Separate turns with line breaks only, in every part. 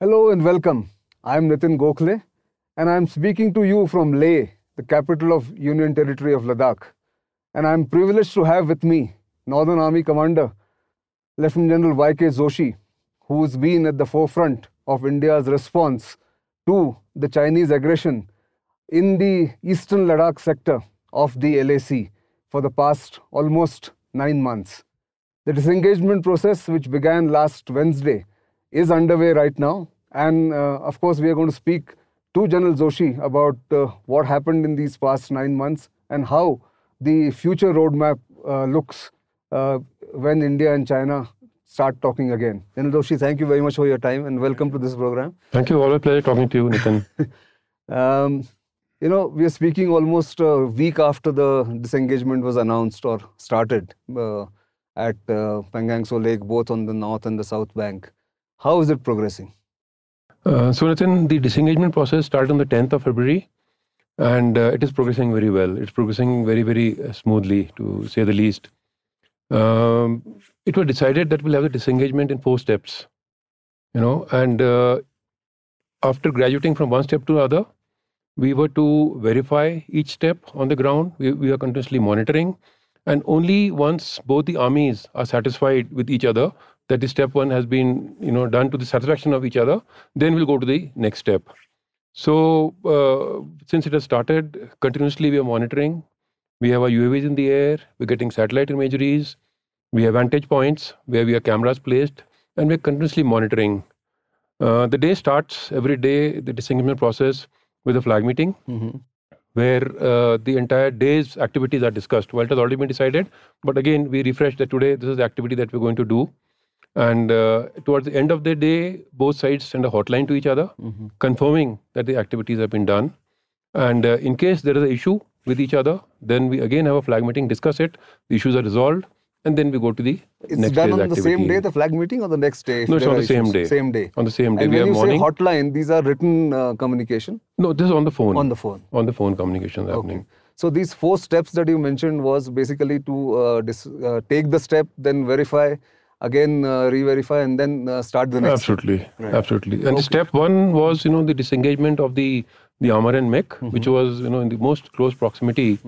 Hello and welcome. I'm Nitin Gokhale and I'm speaking to you from Leh, the capital of Union Territory of Ladakh. And I'm privileged to have with me Northern Army Commander Lieutenant General Y.K. Joshi, who's been at the forefront of India's response to the Chinese aggression in the eastern Ladakh sector of the LAC for the past almost nine months. The disengagement process, which began last Wednesday, is underway right now. And uh, of course, we are going to speak to General Joshi about uh, what happened in these past nine months and how the future roadmap uh, looks uh, when India and China start talking again. General Joshi, thank you very much for your time and welcome to this program.
Thank you. Always pleasure talking to you, Nitin.
Um, you know, we are speaking almost a week after the disengagement was announced or started uh, at uh, Pangong Tso Lake, both on the north and the south bank. How is it progressing?
Uh, so, Nitin, the disengagement process started on the 10th of February and uh, it is progressing very well. It's progressing very, very uh, smoothly, to say the least. Um, it was decided that we'll have the disengagement in four steps, you know, and uh, after graduating from one step to other, we were to verify each step on the ground. We, we are continuously monitoring. And only once both the armies are satisfied with each other that the step one has been you know, done to the satisfaction of each other, then we'll go to the next step. So uh, since it has started, continuously we are monitoring. We have our UAVs in the air. We're getting satellite imageries. We have vantage points where we have cameras placed, and we're continuously monitoring. Uh, the day starts every day, the disengagement process with a flag meeting
Mm-hmm.
where uh, the entire day's activities are discussed. Well, it has already been decided, but again, we refresh that today this is the activity that we're going to do. And uh, towards the end of the day, both sides send a hotline to each other,
Mm-hmm.
confirming that the activities have been done. And uh, in case there is an issue with each other, then we again have a flag meeting, discuss it, the issues are resolved, and then we go to the
It's
next
done on the same day, the flag meeting, or the next day?
No, it's on the same day.
Same day.
On the same day,
And
we
when
have
you
morning.
say hotline, these are written uh, communication
no, this is on the phone.
on the phone.
on the phone communication happening.
Okay. So these four steps that you mentioned was basically to uh, dis- uh, take the step, then verify, again uh, re-verify, and then uh, start the next.
Absolutely,
Right.
absolutely. And
Okay.
step one was, you know, the disengagement of the the armor and mech,
Mm-hmm.
which was, you know, in the most close proximity,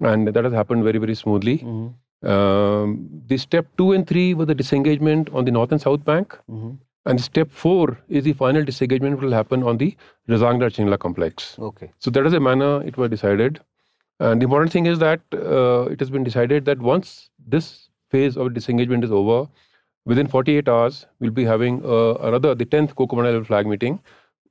and that has happened very, very smoothly.
Mm-hmm.
Um, the step two and three were the disengagement on the north and south bank,
Mhm.
and step four is the final disengagement will happen on the Razangla Chingla complex.
Okay.
So that is the manner it was decided. And the important thing is that uh, it has been decided that once this phase of disengagement is over, within 48 hours, we'll be having uh, another, the 10th Corps Commander level flag meeting,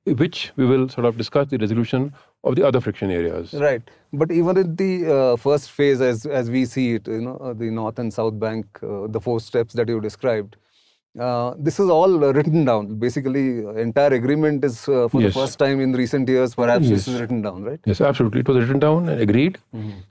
which we will sort of discuss the resolution of the other friction areas.
Right. But even in the uh, first phase, as as we see it, you know, uh, the north and south bank, uh, the four steps that you described, uh, this is all written down. Basically, entire agreement is uh, for
Yes.
the first time in recent years. Perhaps this is written down, right?
Yes, absolutely. It was written down and agreed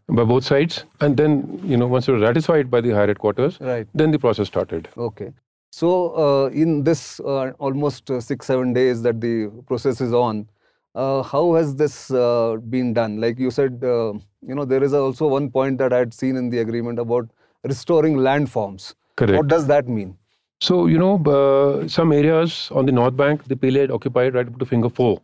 by both sides. And then, you know, once it was ratified by the higher headquarters,
Right.
then the process started.
Okay. So, uh, in this uh, almost uh, six, seven days that the process is on, uh, how has this uh, been done? Like you said, you know, there is also one point that I had seen in the agreement about restoring landforms.
Correct.
What does that mean?
So, you know, uh, some areas on the North Bank, the PLA had occupied right up to Finger 4.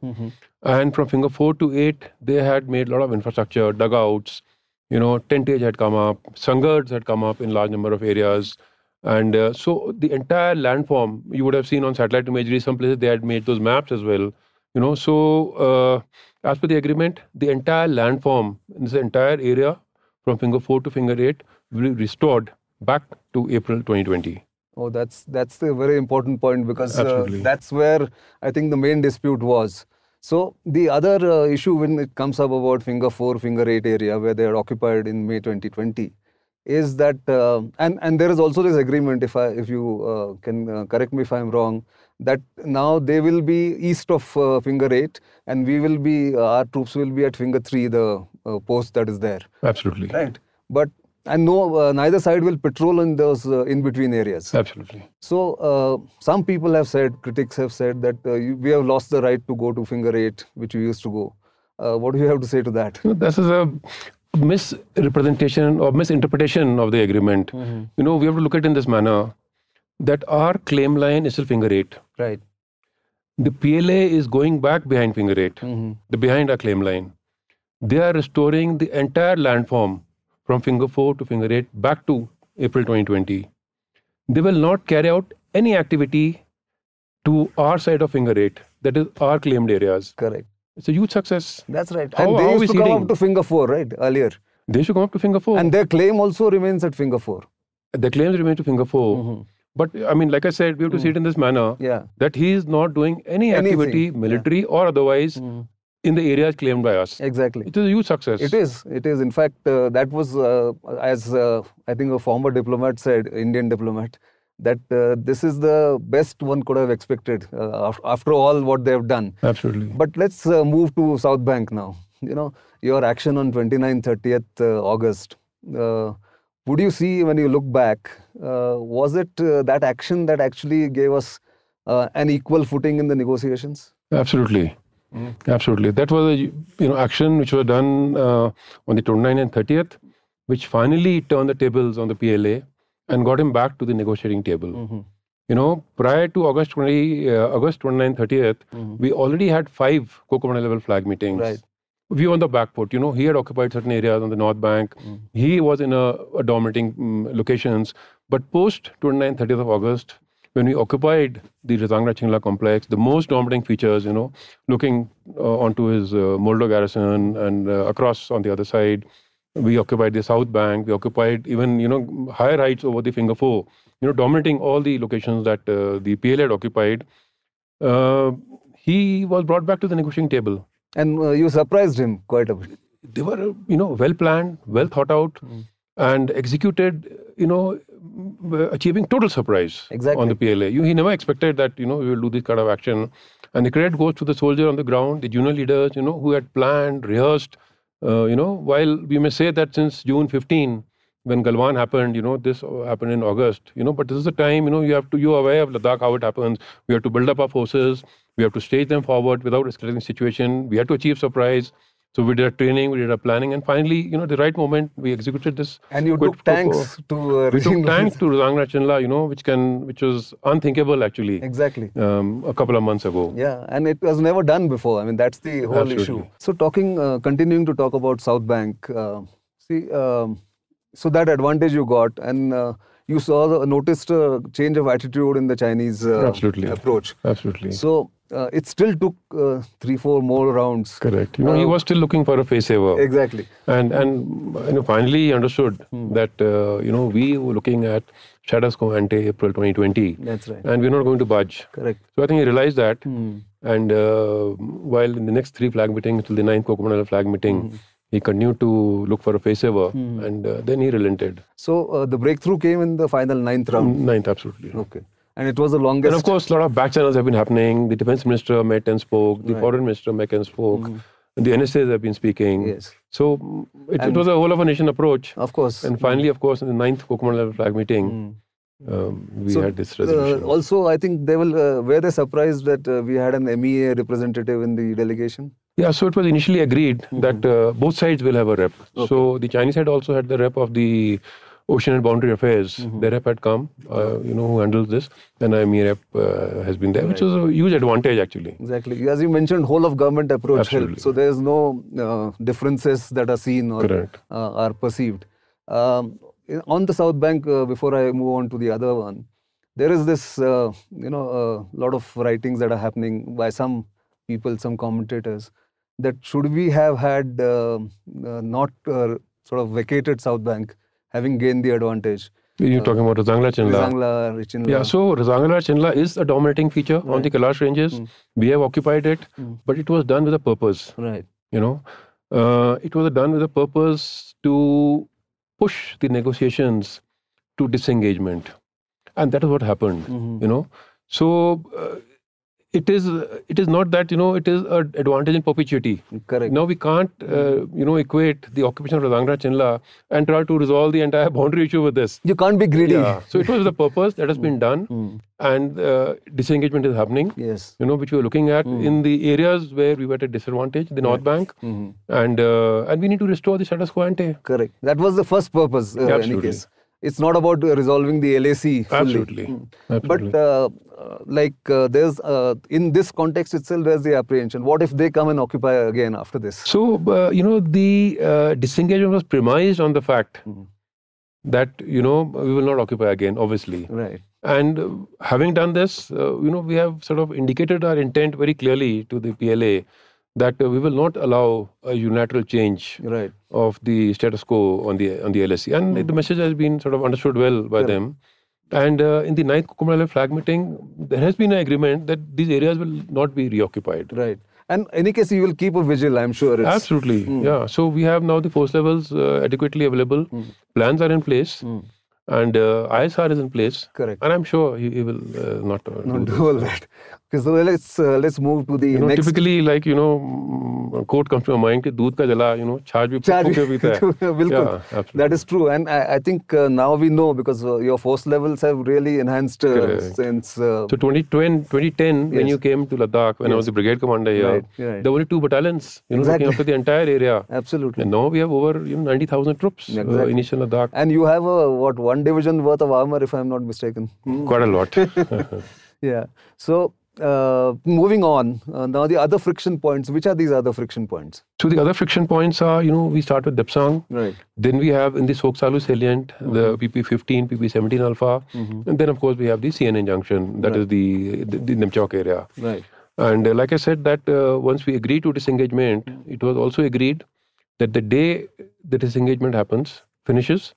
And from Finger 4 to 8, they had made a lot of infrastructure, dugouts, you know, tentage had come up, sangars had come up in large number of areas. And uh, so the entire landform, you would have seen on satellite imagery, some places they had made those maps as well. You know, so uh, as per the agreement, the entire landform in this entire area from Finger 4 to Finger 8 will be restored back to April 2020.
Oh, that's that's a very important point because uh, that's where I think the main dispute was. So the other uh, issue when it comes up about finger four, finger eight area where they are occupied in May 2020, is that uh, and and there is also this agreement. If I if you uh, can uh, correct me if I'm wrong, that now they will be east of uh, finger eight, and we will be uh, our troops will be at finger three, the uh, post that is there,
Absolutely.
right? But and no, uh, neither side will patrol in those uh, in between areas.
Absolutely.
So uh, some people have said, critics have said that uh, you, we have lost the right to go to finger eight, which we used to go. Uh, what do you have to say to that?
You know, This is a misrepresentation or misinterpretation of the agreement. You know, we have to look at it in this manner that our claim line is still finger eight.
Right.
the PLA is going back behind finger 8, the behind our claim line. They are restoring the entire landform from finger 4 to finger 8 back to April 2020. They will not carry out any activity to our side of finger 8, that is our claimed areas.
Correct.
It's a huge success.
That's right.
How-
and they used to come up to finger four, right? Earlier.
They should come up to finger 4.
And their claim also remains at finger four.
the claims remain to finger 4.
Mhm.
But I mean, like I said, we have to see it in this manner
Yeah.
that he is not doing any
Anything,
activity,
yeah.
military or otherwise,
Mhm.
In the areas claimed by us.
Exactly.
It is a huge success.
It is. It is. In fact, uh, that was, uh, as uh, I think a former diplomat said, Indian diplomat, that uh, this is the best one could have expected uh, after all what they have done.
Absolutely.
But let's uh, move to South Bank now. You know, your action on 29th, 30th uh, August. Uh, would you see when you look back, uh, was it uh, that action that actually gave us uh, an equal footing in the negotiations?
Absolutely.
Mm.
Absolutely. That was a you know action which was done uh, on the 29th and 30th, which finally turned the tables on the PLA and got him back to the negotiating table.
Mhm.
You know, prior to August 20, uh, August 29th, 30th,
Mhm.
we already had five Corps Commander level flag meetings.
Right.
We were on the back foot. You know, he had occupied certain areas on the North Bank.
Mm.
He was in a, a dominating mm, locations. But post 29th, 30th of August, when we occupied the Razangra Chingla complex, the most dominating features, you know, looking uh, onto his uh, Moldo garrison and uh, across on the other side, we occupied the South Bank. We occupied even, you know, higher heights over the Finger Four, you know, dominating all the locations that uh, the PLA had occupied. Uh, he was brought back to the negotiating table.
And uh, you surprised him quite a bit.
They were, you know, well planned, well thought out,
Mm.
and executed, you know, achieving total surprise
Exactly.
on the PLA. You, he never expected that, you know, we will do this kind of action. And the credit goes to the soldier on the ground, the junior leaders, you know, who had planned, rehearsed, uh, you know, while we may say that since June 15, when Galwan happened, you know, this happened in August, you know, but this is the time, you know, you have to, you're aware of Ladakh, how it happens. We have to build up our forces. We have to stage them forward without escalating the situation. We have to achieve surprise. So we did a training, we did a planning, and finally, you know, the right moment, we executed this.
And you took tanks to uh,
We took tanks to Razangra Chinla, you know, which can, which was unthinkable actually,
Exactly.
um, a couple of months ago.
Yeah, and it was never done before. I mean, that's the whole
Absolutely.
issue. So, talking, uh, continuing to talk about South Bank, uh, see, um, so that advantage you got, and uh, you saw, the, noticed a change of attitude in the Chinese uh,
Absolutely.
approach.
Absolutely.
So, uh, it still took uh, three, four more rounds.
Correct. You know, he
Uh,
was still looking for a face saver.
Exactly.
and and you know finally he understood
Hmm.
that uh, you know we were looking at status quo ante April 2020,
That's right.
and we're not going to budge.
Correct.
So I think he realized that,
Hmm.
and uh, while in the next three flag meetings till the ninth Corps Commander flag meeting,
Hmm.
he continued to look for a face saver, and uh, then he relented.
So, uh, the breakthrough came in the final ninth round.
Ninth, absolutely.
Okay. And it was the longest.
And of course, a lot of back channels have been happening. The defense minister met and spoke. The
Right.
foreign minister met and spoke. And the NSAs have been speaking.
Yes.
So mm, it, it was a whole of a nation approach.
Of course.
And finally, of course, in the ninth level flag meeting, um, we
So,
had this
Uh,
resolution.
also, I think they will. Uh, were they surprised that uh, we had an MEA representative in the delegation?
yeah, so it was initially agreed that uh, both sides will have a rep. So the Chinese side also had the rep of the Ocean and Boundary Affairs. The rep had come, uh, you know, who handles this, and rep uh, has been there, which was a huge advantage actually.
Exactly. As you mentioned, whole of government approach
Absolutely.
helped. So there is no uh, differences that are seen or uh, are perceived. Um, on the South Bank, uh, before I move on to the other one, there is this, uh, you know, a lot of writings that are happening by some people, some commentators, that should we have had uh, uh, not uh, sort of vacated South Bank, having gained the advantage.
You're talking about Razangla Chinla.
Rizangla, Richinla.
Yeah, so Razangla Chinla is a dominating feature on the Kailash ranges. We have occupied it,
Mm.
but it was done with a purpose.
Right.
you know uh, it was done with a purpose to push the negotiations to disengagement and that is what happened
Mhm.
you know so uh, it is it is not that you know it is an advantage in perpetuity
Correct.
now we can't uh, you know equate the occupation of Razangra Chinla and try to resolve the entire boundary issue with this
You can't be greedy.
yeah so it was the purpose that has been done
Mm.
and uh, disengagement is happening
Yes.
you know which we are looking at in the areas where we were at a disadvantage the north bank
Mhm.
and uh, and we need to restore the status quo ante.
Correct. That was the first purpose, uh, in any
Absolutely.
Case. it's not about resolving the LAC. Fully.
Absolutely.
Mm.
Absolutely.
But uh, uh, like uh, there's uh, in this context itself, there's the apprehension. What if they come and occupy again after this?
So, uh, you know, the uh, disengagement was premised on the fact
Mhm.
that, you know, we will not occupy again, obviously.
Right.
And uh, having done this, uh, you know, we have sort of indicated our intent very clearly to the PLA that uh, we will not allow a unilateral change
Right.
of the status quo on the on the LAC. And the message has been sort of understood well by
Correct.
them. And uh, in the ninth Kumbh flag meeting, there has been an agreement that these areas will not be reoccupied.
Right. And in any case, you will keep a vigil. I'm sure. It's,
Absolutely,
Mm.
yeah. So we have now the force levels uh, adequately available.
Mm.
Plans are in place,
Mm.
and uh, ISR is in place.
Correct.
And I'm sure he, he will uh, not, uh,
Not
do
all that. Okay, so let's uh, let's move to the
You know,
next.
typically, like you know, mm, quote comes to my mind कि दूध का जला, you know, छाछ भी
Charge-
फूक के पीता है.
Bilkul.
Yeah, absolutely.
That is true, and I, I think uh, now we know because uh, your force levels have really enhanced uh,
Correct.
since. Uh,
So 2010, 2010 when
Yes.
you came to Ladakh, when I was
Yes.
the brigade commander here,
Right, right.
there were only two battalions, you know,
Exactly.
looking after the entire area.
absolutely.
And now we have over you know 90,000 troops uh,
Exactly.
in Eastern Ladakh.
And you have a what one division worth of armor, if I'm not mistaken. Hmm.
Quite a lot.
Yeah. So uh, moving on, uh, now the other friction points. Which are these other friction points?
so the other friction points are, you know, we start with Depsang.
Right.
Then we have in the Soksalu salient
Mm-hmm.
the PP15, PP17 alpha, and then of course we have the CNN junction, that is
Right.
the the, the Demchok area.
Right.
And uh, like I said, that uh, once we agreed to disengagement,
Mm.
it was also agreed that the day the disengagement happens, finishes,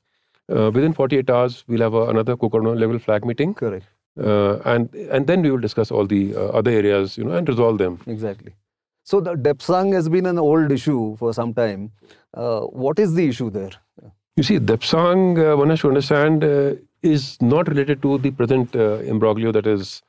uh, within 48 hours we'll have a, another Corps Commander level flag meeting,
Correct.
Uh, and and then we will discuss all the uh, other areas, you know, and resolve them.
Exactly. So the Depsang has been an old issue for some time. Uh, what is the issue there?
You see, Depsang, uh, one has to understand, uh, is not related to the present uh, imbroglio that is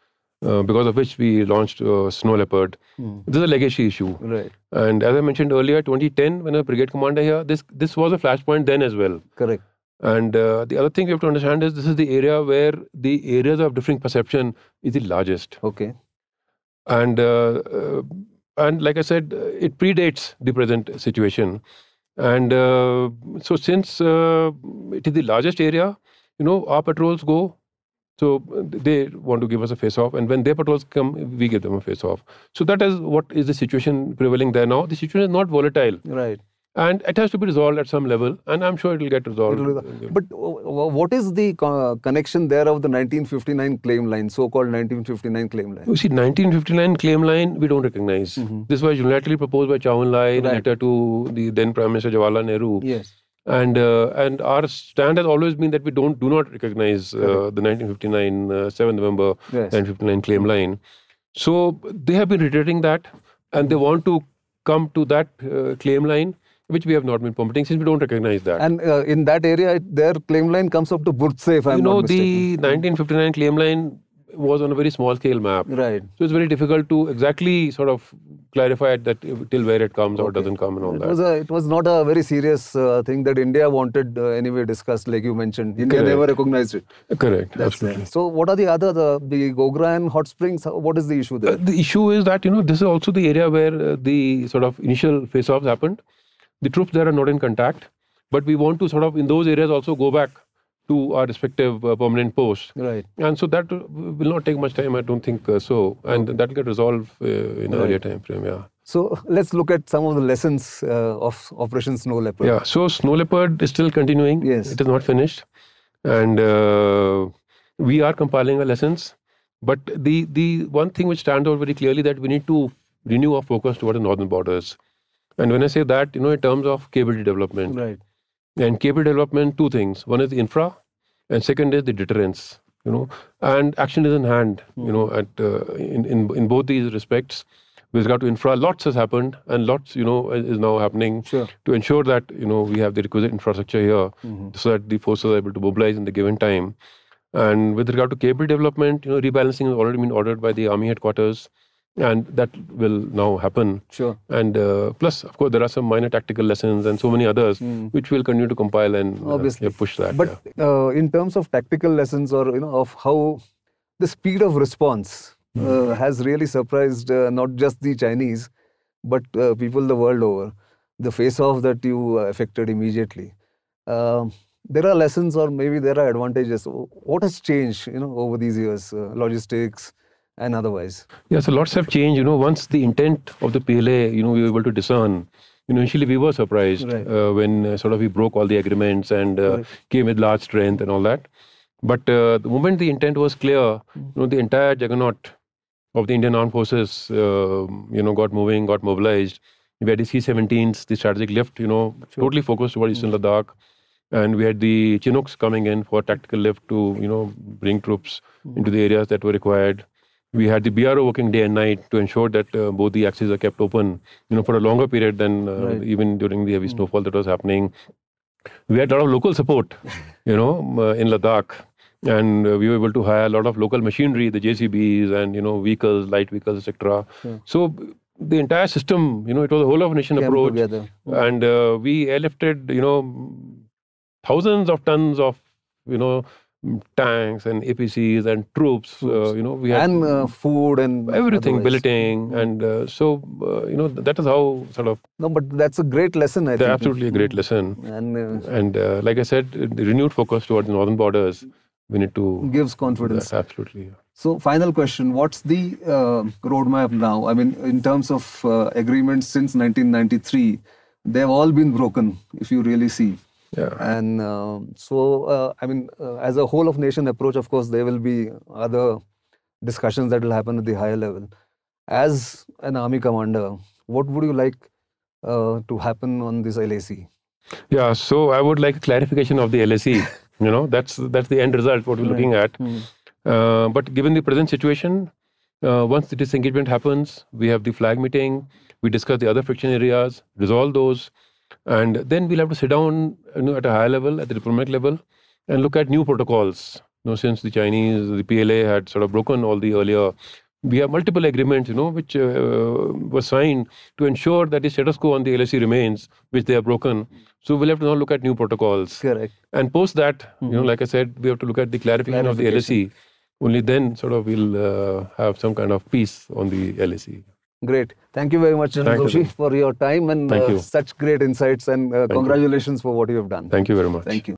uh, because of which we launched uh, Snow Leopard.
Hmm.
This is a legacy issue.
Right.
And as I mentioned earlier, 2010, when I was brigade commander here, this, this was a flashpoint then as well.
Correct.
And uh, the other thing you have to understand is this is the area where the areas of differing perception is the largest.
Okay.
And uh, uh, and like I said, uh, it predates the present situation. And uh, so since uh, it is the largest area, you know, our patrols go. So they want to give us a face off, and when their patrols come, we give them a face off. So that is what is the situation prevailing there now. The situation is not volatile,
Right.
And it has to be resolved at some level, and I'm sure it will get resolved.
But uh, what is the connection there of the 1959 claim line, so-called 1959 claim line?
You see, 1959 claim line we don't recognize. This was unilaterally proposed by Zhou Enlai in a
Mm-hmm. Right.
letter to the then Prime Minister Jawaharlal Nehru.
Yes.
And uh, and our stand has always been that we don't do not recognize uh, the 1959 uh, 7 November
Yes.
1959 claim line. So they have been reiterating that, and they want to come to that uh, claim line, which we have not been permitting since we don't recognize that.
And uh, in that area, their claim line comes up to Burtse, if I'm
you know,
not mistaken.
the 1959 claim line was on a very small scale map.
Right.
So it's very difficult to exactly sort of clarify it that till where it comes or doesn't come and all
It
that.
was, a, it was not a very serious uh, thing that India wanted uh, anyway discussed, like you mentioned. India
Correct.
never recognized it.
Correct.
That's
absolutely.
So what are the other, the, the Gogra and Hot Springs, what is the issue there?
Uh, the issue is that you know this is also the area where uh, the sort of initial face-offs happened. The troops there are not in contact, but we want to sort of in those areas also go back to our respective uh, permanent posts,
right.
and so that will not take much time. I don't think uh, so, and that will get resolved uh, in
Right.
earlier time frame. Yeah.
So let's look at some of the lessons uh, of Operation Snow Leopard.
Yeah. So Snow Leopard is still continuing.
Yes.
It is not finished, and uh, we are compiling our lessons. But the the one thing which stands out very clearly that we need to renew our focus toward the northern borders. And when I say that, you know, in terms of capability development
Right.
and capability development, two things: one is infra, and second is the deterrence. You know, and action is in hand. You know, at uh, in, in in both these respects. With regard to infra, lots has happened, and lots, you know, is now happening
Sure.
to ensure that you know we have the requisite infrastructure here
Mhm.
so that the forces are able to mobilize in the given time. And with regard to capability development, you know, rebalancing has already been ordered by the army headquarters, and that will now happen.
Sure.
And uh, plus, of course, there are some minor tactical lessons and so many others
Mm.
which we'll continue to compile and uh,
Obviously.
yeah, push that.
But uh, in terms of tactical lessons or you know of how the speed of response uh, has really surprised uh, not just the Chinese but uh, people the world over. The face-off that you affected immediately. Um there are lessons or maybe there are advantages. What has changed, you know, over these years, uh, logistics and otherwise?
Yeah, so lots have changed. You know, once the intent of the PLA, you know, we were able to discern. You know, initially we were surprised
Right.
uh, when uh, sort of we broke all the agreements and uh,
Right.
came with large strength and all that. But uh, the moment the intent was clear, you know, the entire juggernaut of the Indian Armed Forces, uh, you know, got moving, got mobilized. We had the C-17s, the strategic lift, you know,
Sure.
totally focused towards Eastern Ladakh. And we had the Chinooks coming in for tactical lift to, you know, bring troops into the areas that were required. We had the BRO working day and night to ensure that uh, both the axes are kept open, you know, for a longer period than uh,
Right.
even during the heavy snowfall that was happening. We had a lot of local support, you know, uh, in Ladakh, and uh, we were able to hire a lot of local machinery, the JCBs and you know vehicles, light vehicles, etc.
Sure.
So the entire system, you know, it was a whole of nation
Came
approach,
together.
and uh, we airlifted, you know, thousands of tons of, you know, tanks and APCs and troops. Uh, you know, we had
and uh, food and
everything,
otherwise.
billeting, and uh, so uh, you know that is how sort of
No, but that's a great lesson, I think.
absolutely a great lesson.
And uh,
And uh, like I said, the renewed focus towards the northern borders, we need to.
gives confidence.
Absolutely. yeah.
So, final question: What's the uh, roadmap now? I mean, in terms of uh, agreements since 1993, they've all been broken. If you really see,
Yeah.
and um so uh, I mean, uh, as a whole of nation approach, of course, there will be other discussions that will happen at the higher level. As an army commander, what would you like uh, to happen on this LAC?
Yeah. So I would like clarification of the LAC. you know, that's that's the end result. What we're
Right.
looking at. Uh, but given the present situation, uh, once the disengagement happens, we have the flag meeting, we discuss the other friction areas, resolve those, and then we'll have to sit down you know, at a higher level, at the diplomatic level, and look at new protocols. You know, since the Chinese, the PLA had sort of broken all the earlier, we have multiple agreements, you know, which uh, were signed to ensure that the status quo on the LAC remains, which they have broken. So we'll have to now look at new protocols.
Correct.
And post that, you know, like I said, we have to look at the clarification, of the
Clarification.
LAC. Only then, sort of, we'll uh, have some kind of peace on the LAC.
Great. Thank you very much, General
Thank you,
Joshi, for your time and
Thank
uh,
you.
such great insights. And uh,
you.
congratulations for what you have done.
Thank you very much.
Thank you.